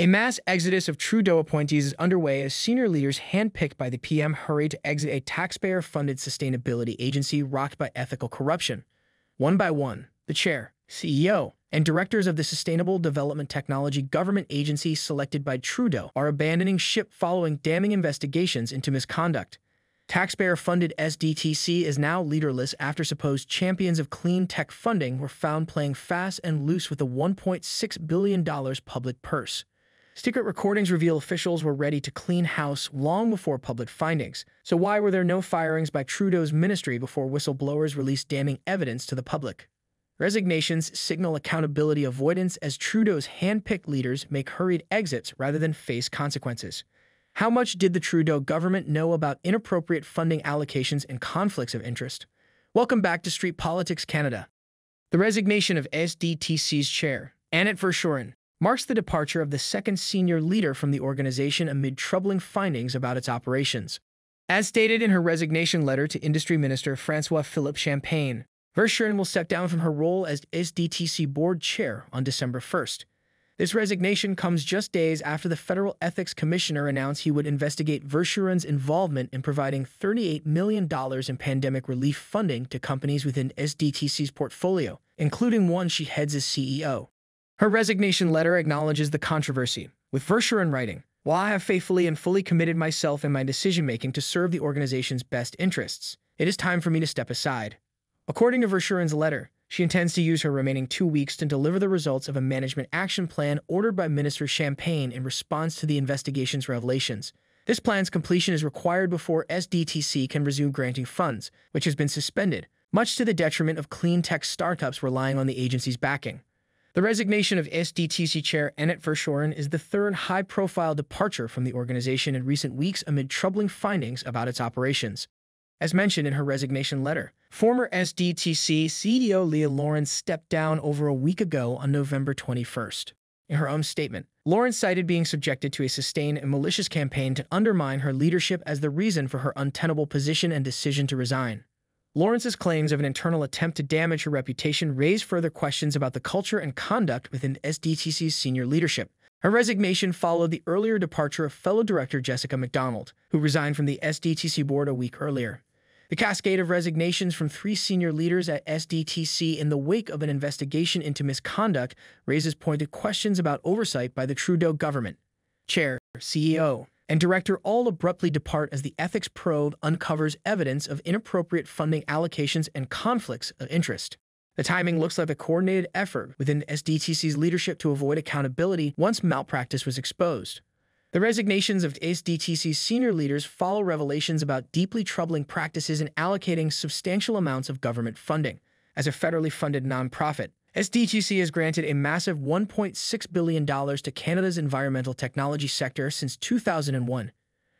A mass exodus of Trudeau appointees is underway as senior leaders handpicked by the PM hurry to exit a taxpayer funded sustainability agency rocked by ethical corruption. One by one, the chair, CEO, and directors of the Sustainable Development Technology government agency selected by Trudeau are abandoning ship following damning investigations into misconduct. Taxpayer funded SDTC is now leaderless after supposed champions of clean tech funding were found playing fast and loose with a $1.6 billion public purse. Secret recordings reveal officials were ready to clean house long before public findings. So, why were there no firings by Trudeau's ministry before whistleblowers released damning evidence to the public? Resignations signal accountability avoidance as Trudeau's hand-picked leaders make hurried exits rather than face consequences. How much did the Trudeau government know about inappropriate funding allocations and conflicts of interest? Welcome back to Street Politics Canada. The resignation of SDTC's chair, Annette Verschuren, marks the departure of the second senior leader from the organization amid troubling findings about its operations. As stated in her resignation letter to Industry Minister Francois Philippe Champagne, Verschuren will step down from her role as SDTC board chair on December 1st. This resignation comes just days after the Federal Ethics Commissioner announced he would investigate Verschuren's involvement in providing $38 million in pandemic relief funding to companies within SDTC's portfolio, including one she heads as CEO. Her resignation letter acknowledges the controversy, with Verschuren writing, While I have faithfully and fully committed myself in my decision-making to serve the organization's best interests, it is time for me to step aside. According to Verschuren's letter, she intends to use her remaining two weeks to deliver the results of a management action plan ordered by Minister Champagne in response to the investigation's revelations. This plan's completion is required before SDTC can resume granting funds, which has been suspended, much to the detriment of clean tech startups relying on the agency's backing. The resignation of SDTC Chair Annette Verschuren is the third high-profile departure from the organization in recent weeks amid troubling findings about its operations. As mentioned in her resignation letter, former SDTC CEO Leah Lawrence stepped down over a week ago on November 21st. In her own statement, Lawrence cited being subjected to a sustained and malicious campaign to undermine her leadership as the reason for her untenable position and decision to resign. Lawrence's claims of an internal attempt to damage her reputation raise further questions about the culture and conduct within SDTC's senior leadership, her resignation followed the earlier departure of fellow director Jessica McDonald, who resigned from the SDTC board a week earlier. The cascade of resignations from three senior leaders at SDTC in the wake of an investigation into misconduct raises pointed questions about oversight by the Trudeau government. Chair, CEO, and director all abruptly depart as the ethics probe uncovers evidence of inappropriate funding allocations and conflicts of interest. The timing looks like a coordinated effort within SDTC's leadership to avoid accountability once malpractice was exposed. The resignations of SDTC's senior leaders follow revelations about deeply troubling practices in allocating substantial amounts of government funding. As a federally funded nonprofit, SDTC has granted a massive $1.6 billion to Canada's environmental technology sector since 2001.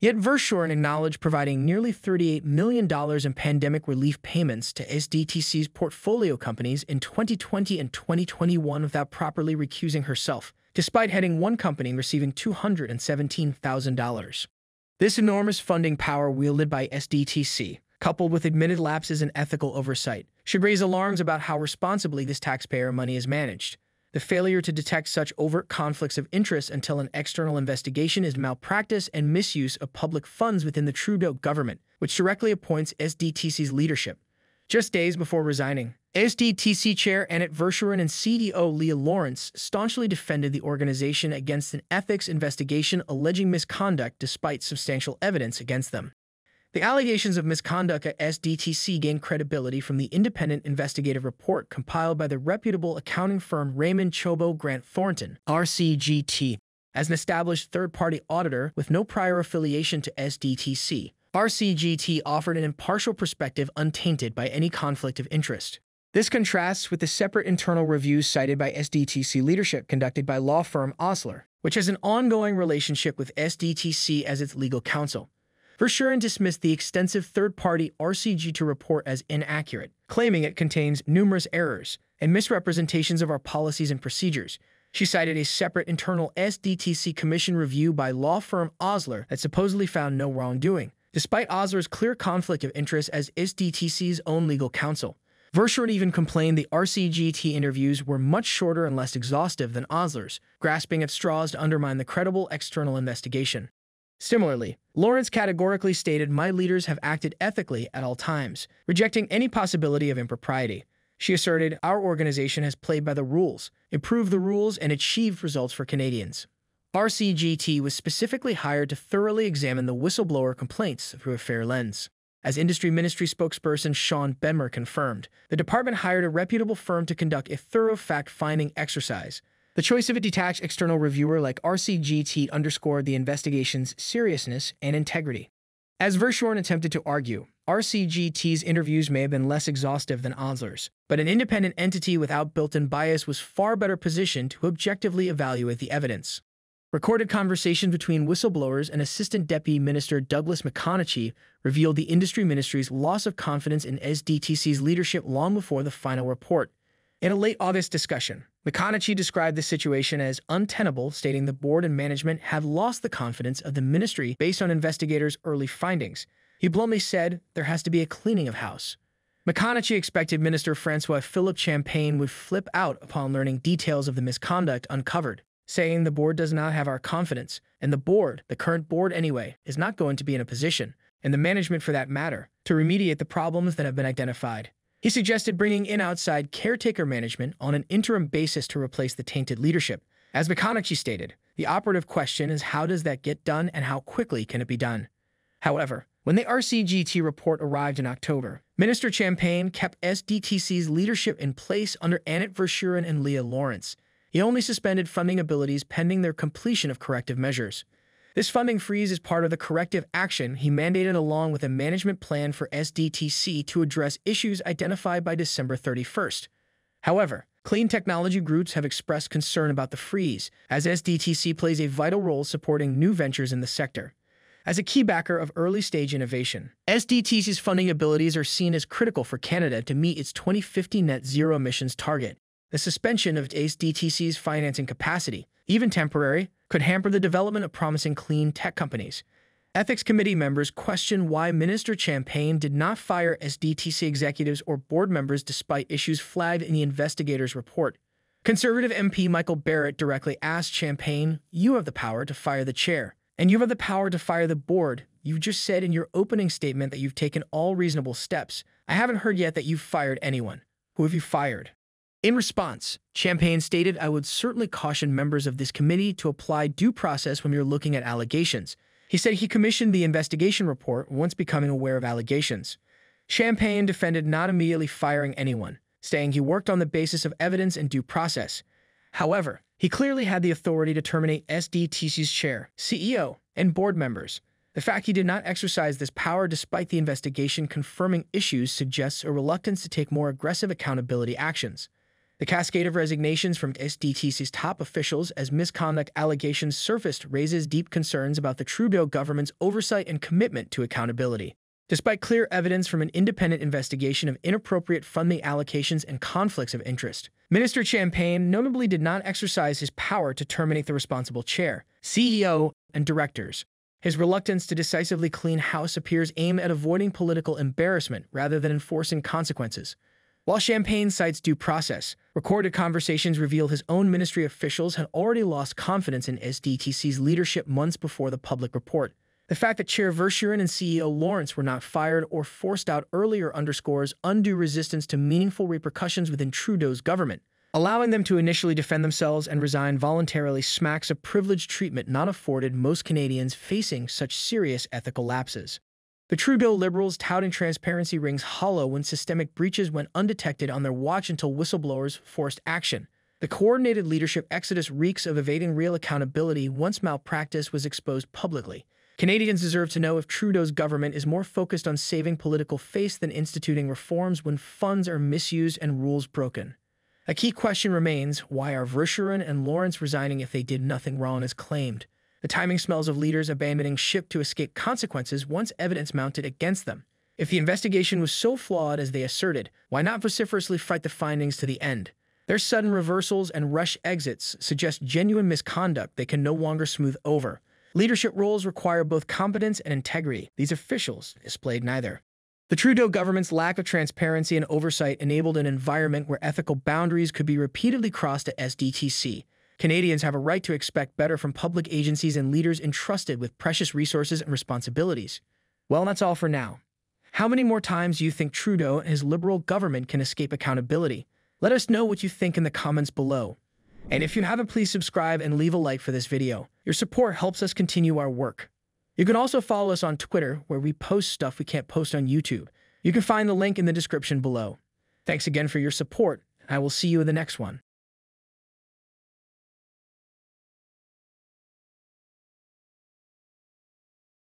Yet Verschuren acknowledged providing nearly $38 million in pandemic relief payments to SDTC's portfolio companies in 2020 and 2021 without properly recusing herself despite heading one company receiving $217,000. This enormous funding power wielded by SDTC, coupled with admitted lapses in ethical oversight, should raise alarms about how responsibly this taxpayer money is managed. The failure to detect such overt conflicts of interest until an external investigation is malpractice and misuse of public funds within the Trudeau government, which directly appoints SDTC's leadership. Just days before resigning, SDTC Chair Annette Verschuren and CDO Leah Lawrence staunchly defended the organization against an ethics investigation alleging misconduct despite substantial evidence against them. The allegations of misconduct at SDTC gained credibility from the independent investigative report compiled by the reputable accounting firm Raymond Chabot Grant Thornton, RCGT, as an established third-party auditor with no prior affiliation to SDTC. RCGT offered an impartial perspective untainted by any conflict of interest. This contrasts with the separate internal reviews cited by SDTC leadership conducted by law firm Osler, which has an ongoing relationship with SDTC as its legal counsel. Verschuren dismissed the extensive third-party RCGT report as inaccurate, claiming it contains numerous errors and misrepresentations of our policies and procedures. She cited a separate internal SDTC commission review by law firm Osler that supposedly found no wrongdoing, despite Osler's clear conflict of interest as SDTC's own legal counsel. Verschuren even complained the RCGT interviews were much shorter and less exhaustive than Osler's, grasping at straws to undermine the credible external investigation. Similarly, Lawrence categorically stated my leaders have acted ethically at all times, rejecting any possibility of impropriety. She asserted our organization has played by the rules, improved the rules, and achieved results for Canadians. RCGT was specifically hired to thoroughly examine the whistleblower complaints through a fair lens. As industry ministry spokesperson Sean Benmer confirmed, the department hired a reputable firm to conduct a thorough fact-finding exercise. The choice of a detached external reviewer like RCGT underscored the investigation's seriousness and integrity. As Verschuren attempted to argue, RCGT's interviews may have been less exhaustive than Osler's, but an independent entity without built-in bias was far better positioned to objectively evaluate the evidence. Recorded conversations between whistleblowers and Assistant Deputy Minister Douglas McConnachie revealed the industry ministry's loss of confidence in SDTC's leadership long before the final report. In a late August discussion, McConnachie described the situation as untenable, stating the board and management have lost the confidence of the ministry based on investigators' early findings. He bluntly said there has to be a cleaning of house. McConnachie expected Minister Francois Philippe Champagne would flip out upon learning details of the misconduct uncovered saying the board does not have our confidence, and the board, the current board anyway, is not going to be in a position, and the management for that matter, to remediate the problems that have been identified. He suggested bringing in outside caretaker management on an interim basis to replace the tainted leadership. As McConnachie stated, the operative question is how does that get done and how quickly can it be done? However, when the RCGT report arrived in October, Minister Champagne kept SDTC's leadership in place under Annette Verschuren and Leah Lawrence, he only suspended funding abilities pending their completion of corrective measures. This funding freeze is part of the corrective action he mandated along with a management plan for SDTC to address issues identified by December 31st. However, clean technology groups have expressed concern about the freeze, as SDTC plays a vital role supporting new ventures in the sector. As a key backer of early stage innovation, SDTC's funding abilities are seen as critical for Canada to meet its 2050 net zero emissions target. The suspension of SDTC's financing capacity, even temporary, could hamper the development of promising clean tech companies. Ethics Committee members question why Minister Champagne did not fire SDTC executives or board members despite issues flagged in the investigator's report. Conservative MP Michael Barrett directly asked Champagne, You have the power to fire the chair, and you have the power to fire the board. You've just said in your opening statement that you've taken all reasonable steps. I haven't heard yet that you've fired anyone. Who have you fired? In response, Champagne stated, I would certainly caution members of this committee to apply due process when you're looking at allegations. He said he commissioned the investigation report once becoming aware of allegations. Champagne defended not immediately firing anyone, saying he worked on the basis of evidence and due process. However, he clearly had the authority to terminate SDTC's chair, CEO, and board members. The fact he did not exercise this power despite the investigation confirming issues suggests a reluctance to take more aggressive accountability actions. The cascade of resignations from SDTC's top officials as misconduct allegations surfaced raises deep concerns about the Trudeau government's oversight and commitment to accountability. Despite clear evidence from an independent investigation of inappropriate funding allocations and conflicts of interest, Minister Champagne notably did not exercise his power to terminate the responsible chair, CEO, and directors. His reluctance to decisively clean house appears aimed at avoiding political embarrassment rather than enforcing consequences. While Champagne cites due process, recorded conversations reveal his own ministry officials had already lost confidence in SDTC's leadership months before the public report. The fact that Chair Verschuren and CEO Lawrence were not fired or forced out earlier underscores undue resistance to meaningful repercussions within Trudeau's government. Allowing them to initially defend themselves and resign voluntarily smacks of privileged treatment not afforded most Canadians facing such serious ethical lapses. The Trudeau Liberals touting transparency rings hollow when systemic breaches went undetected on their watch until whistleblowers forced action. The coordinated leadership exodus reeks of evading real accountability once malpractice was exposed publicly. Canadians deserve to know if Trudeau's government is more focused on saving political face than instituting reforms when funds are misused and rules broken. A key question remains why are Verschuren and Lawrence resigning if they did nothing wrong as claimed? The timing smells of leaders abandoning ship to escape consequences once evidence mounted against them. If the investigation was so flawed as they asserted, why not vociferously fight the findings to the end? Their sudden reversals and rush exits suggest genuine misconduct they can no longer smooth over. Leadership roles require both competence and integrity. These officials displayed neither. The Trudeau government's lack of transparency and oversight enabled an environment where ethical boundaries could be repeatedly crossed at SDTC. Canadians have a right to expect better from public agencies and leaders entrusted with precious resources and responsibilities. Well, that's all for now. How many more times do you think Trudeau and his Liberal government can escape accountability? Let us know what you think in the comments below. And if you haven't, please subscribe and leave a like for this video. Your support helps us continue our work. You can also follow us on Twitter, where we post stuff we can't post on YouTube. You can find the link in the description below. Thanks again for your support, and I will see you in the next one.